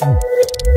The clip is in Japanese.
うん。